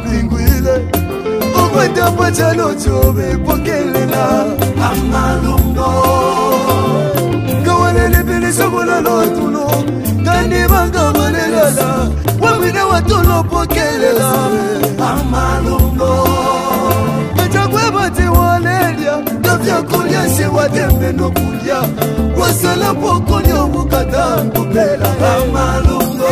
mpingwile okwenda pacalo cobe pokelela amalumno ngawalelebelisokola lotuno kandi bangabalelala wamwine watolo pokelela amalumno ngacakwebatiwalelia navyakulya siwatembe nokulya wasala pokolya omukata kupela amalumno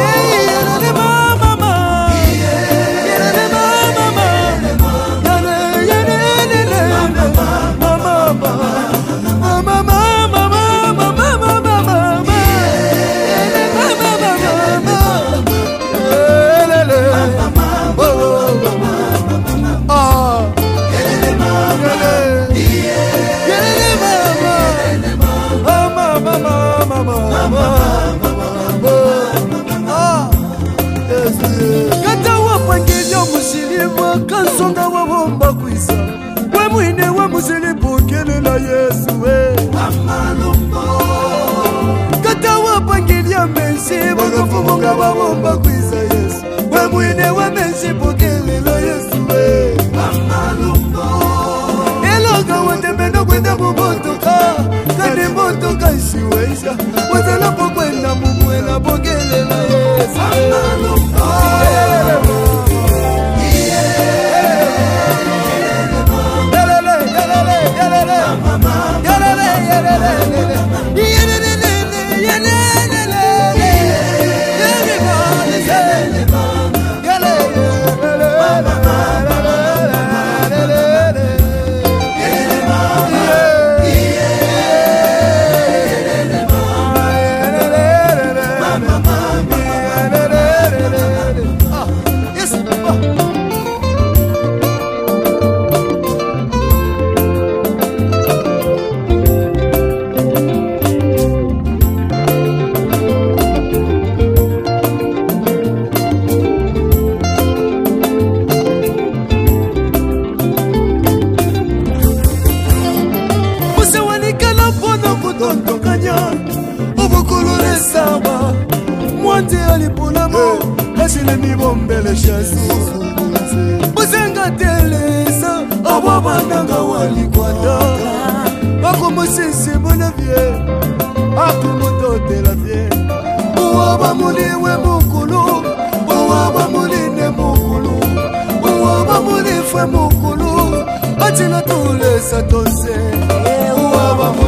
Bwana Yesu kata wapangilia menshi wakafunga wabomba kwiza Yesu we mwine wa menshi pokelelo Yesu we eloga wandemendo kwenda mubo tontokanya obokolo lesaba mwante ya liponamo esilemi bombele shasu bosenga telesa abwa bandanga wa likwata bakomosese bona vie akomototela vie owa bamoliwe mokolo owa bamoline mokolo owa bamolife mokolo atina tolesa tose owa bamoli